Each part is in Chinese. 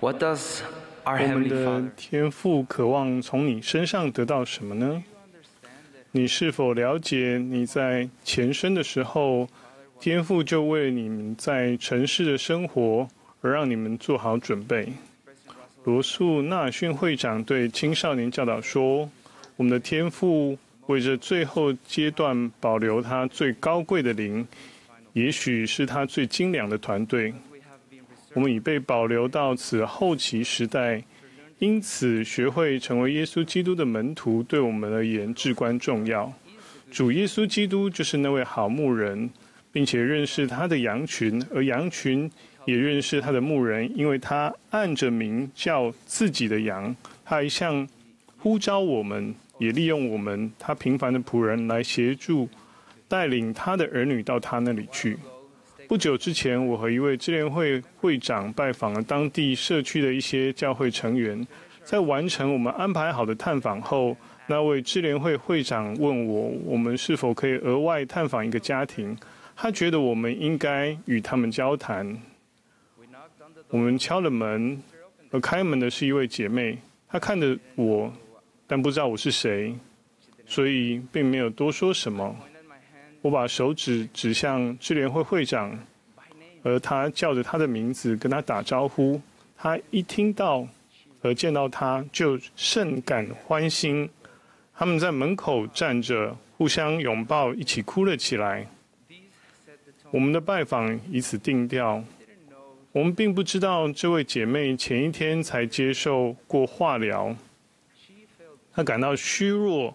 What does our 我们 Heavenly 的天父渴望从你身上得到什么呢？你是否了解你在前生的时候，天父就为你们在城市的生活而让你们做好准备？罗素纳逊会长对青少年教导说：“我们的天赋为着最后阶段保留他最高贵的灵，也许是他最精良的团队。我们已被保留到此后期时代，因此学会成为耶稣基督的门徒，对我们而言至关重要。主耶稣基督就是那位好牧人，并且认识他的羊群，而羊群也认识他的牧人，因为他按着名叫自己的羊。他一向呼召我们，也利用我们他平凡的仆人来协助带领他的儿女到他那里去。不久之前，我和一位支联会会长拜访了当地社区的一些教会成员。在完成我们安排好的探访后，那位支联会会长问我，我们是否可以额外探访一个家庭？他觉得我们应该与他们交谈。我们敲了门，而开门的是一位姐妹。她看着我，但不知道我是谁，所以并没有多说什么。我把手指指向支联会会长，而他叫着他的名字跟他打招呼。他一听到和见到他，就甚感欢心。他们在门口站着，互相拥抱，一起哭了起来。我们的拜访以此定调。我们并不知道这位姐妹前一天才接受过化疗，她感到虚弱，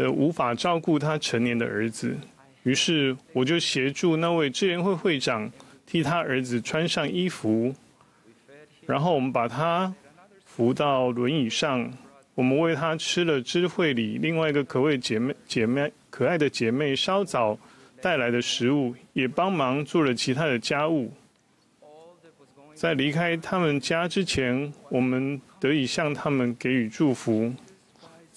呃，无法照顾他成年的儿子。于是我就协助那位支联会会长替他儿子穿上衣服，然后我们把他扶到轮椅上。我们为他吃了知会里另外一个可谓姐妹姐妹可爱的姐妹稍早带来的食物，也帮忙做了其他的家务。在离开他们家之前，我们得以向他们给予祝福。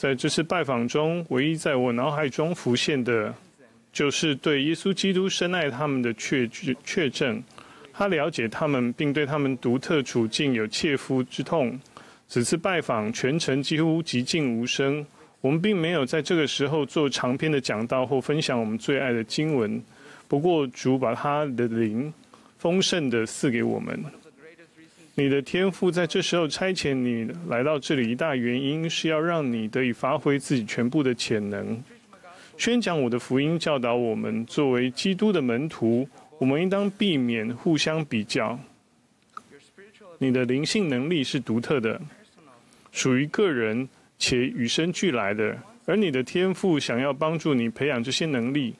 在这次拜访中，唯一在我脑海中浮现的，就是对耶稣基督深爱他们的确确证。他了解他们，并对他们独特处境有切肤之痛。此次拜访全程几乎寂静无声，我们并没有在这个时候做长篇的讲道或分享我们最爱的经文。不过，主把他的灵丰盛的赐给我们。你的天赋在这时候差遣你来到这里，一大原因是要让你得以发挥自己全部的潜能。宣讲我的福音，教导我们作为基督的门徒，我们应当避免互相比较。你的灵性能力是独特的，属于个人且与生俱来的。而你的天赋想要帮助你培养这些能力，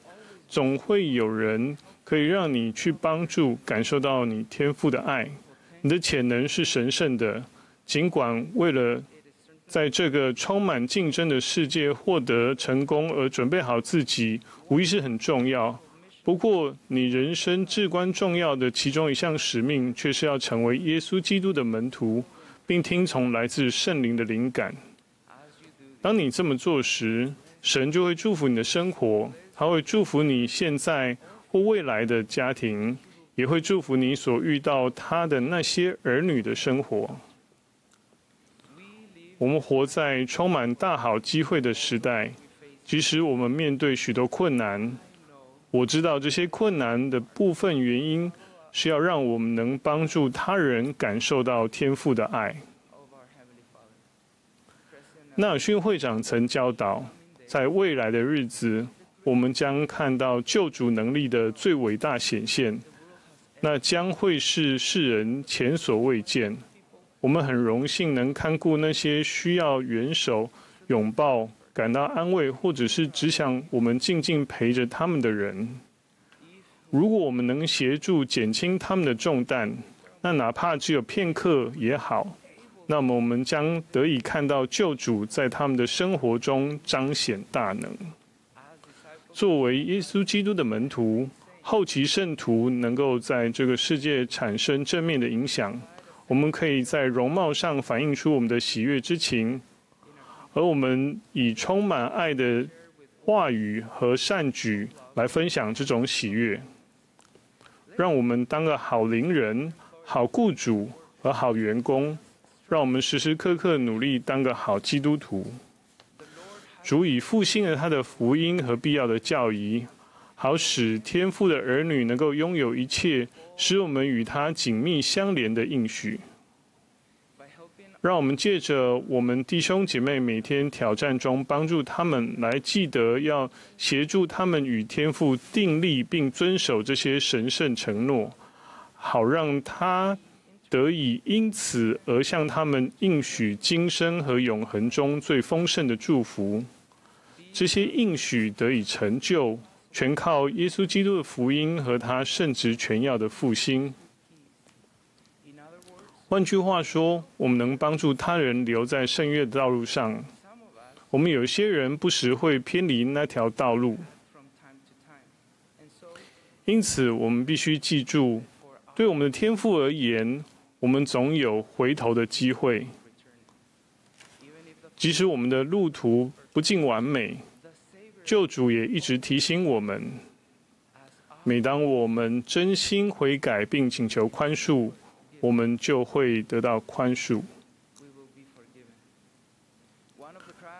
总会有人可以让你去帮助，感受到你天赋的爱。你的潜能是神圣的，尽管为了在这个充满竞争的世界获得成功而准备好自己，无疑是很重要。不过，你人生至关重要的其中一项使命，却是要成为耶稣基督的门徒，并听从来自圣灵的灵感。当你这么做时，神就会祝福你的生活，他会祝福你现在或未来的家庭。也会祝福你所遇到他的那些儿女的生活。我们活在充满大好机会的时代，即使我们面对许多困难，我知道这些困难的部分原因是要让我们能帮助他人感受到天父的爱。纳尔逊会长曾教导，在未来的日子，我们将看到救主能力的最伟大显现。那将会是世人前所未见。我们很荣幸能看顾那些需要援手、拥抱、感到安慰，或者是只想我们静静陪着他们的人。如果我们能协助减轻他们的重担，那哪怕只有片刻也好，那么我们将得以看到救主在他们的生活中彰显大能。作为耶稣基督的门徒。后期圣徒能够在这个世界产生正面的影响，我们可以在容貌上反映出我们的喜悦之情，而我们以充满爱的话语和善举来分享这种喜悦。让我们当个好邻人、好雇主和好员工，让我们时时刻刻努力当个好基督徒。主已复兴了他的福音和必要的教义，好使天父的儿女能够拥有一切使我们与他紧密相连的应许。让我们借着我们弟兄姐妹每天挑战中帮助他们来记得要协助他们与天父订立并遵守这些神圣承诺，好让他得以因此而向他们应许今生和永恒中最丰盛的祝福。这些应许得以成就，全靠耶稣基督的福音和他圣职全要的复兴。换句话说，我们能帮助他人留在圣约的道路上。我们有些人不时会偏离那条道路，因此我们必须记住，对我们的天赋而言，我们总有回头的机会。即使我们的路途不尽完美，救主也一直提醒我们：每当我们真心悔改并请求宽恕。我们就会得到宽恕。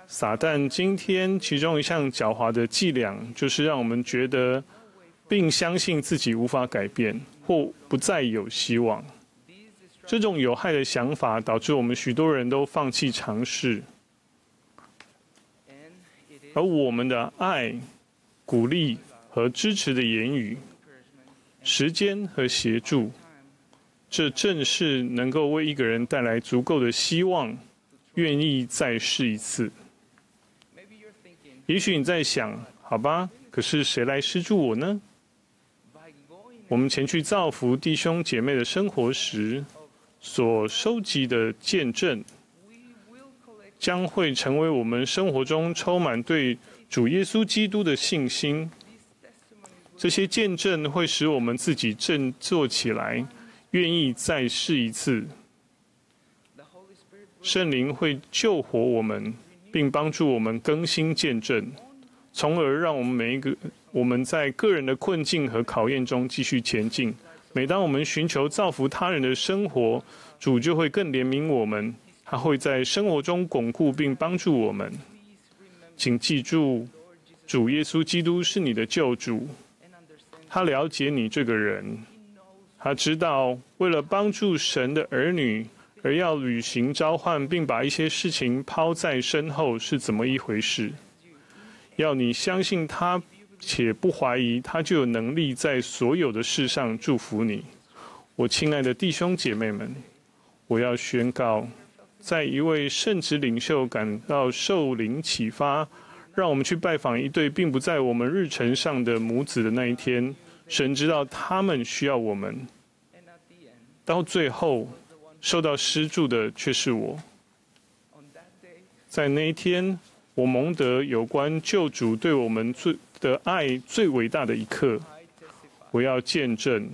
撒旦今天其中一项狡猾的伎俩，就是让我们觉得并相信自己无法改变或不再有希望。这种有害的想法导致我们许多人都放弃尝试，而我们的爱、鼓励和支持的言语、时间和协助。这正是能够为一个人带来足够的希望，愿意再试一次。也许你在想，好吧，可是谁来施助我呢？我们前去造福弟兄姐妹的生活时，所收集的见证，将会成为我们生活中充满对主耶稣基督的信心。这些见证会使我们自己振作起来。愿意再试一次，圣灵会救活我们，并帮助我们更新见证，从而让我们每一个我们在个人的困境和考验中继续前进。每当我们寻求造福他人的生活，主就会更怜悯我们，他会在生活中巩固并帮助我们。请记住，主耶稣基督是你的救主，他了解你这个人。他知道，为了帮助神的儿女而要履行召唤，并把一些事情抛在身后是怎么一回事？要你相信他，且不怀疑他，就有能力在所有的事上祝福你。我亲爱的弟兄姐妹们，我要宣告，在一位圣职领袖感到受灵启发，让我们去拜访一对并不在我们日程上的母子的那一天，神知道他们需要我们。到最后，受到施助的却是我。在那一天，我蒙得有关救主对我们最的爱最伟大的一刻。我要见证，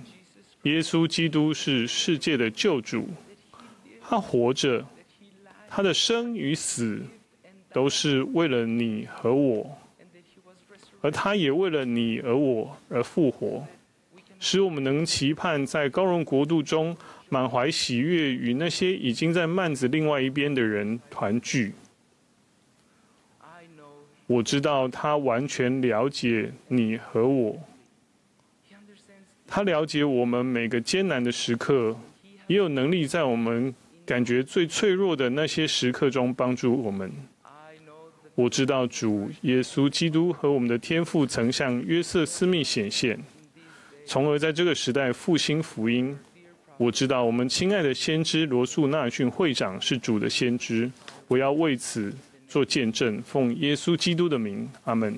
耶稣基督是世界的救主，他活着，他的生与死都是为了你和我，而他也为了你而我而复活。使我们能期盼在高荣国度中满怀喜悦，与那些已经在幔子另外一边的人团聚。我知道他完全了解你和我，他了解我们每个艰难的时刻，也有能力在我们感觉最脆弱的那些时刻中帮助我们。我知道主耶稣基督和我们的天父曾向约瑟斯密显现。从而在这个时代复兴福音。我知道我们亲爱的先知罗素纳逊会长是主的先知，我要为此做见证，奉耶稣基督的名，阿门。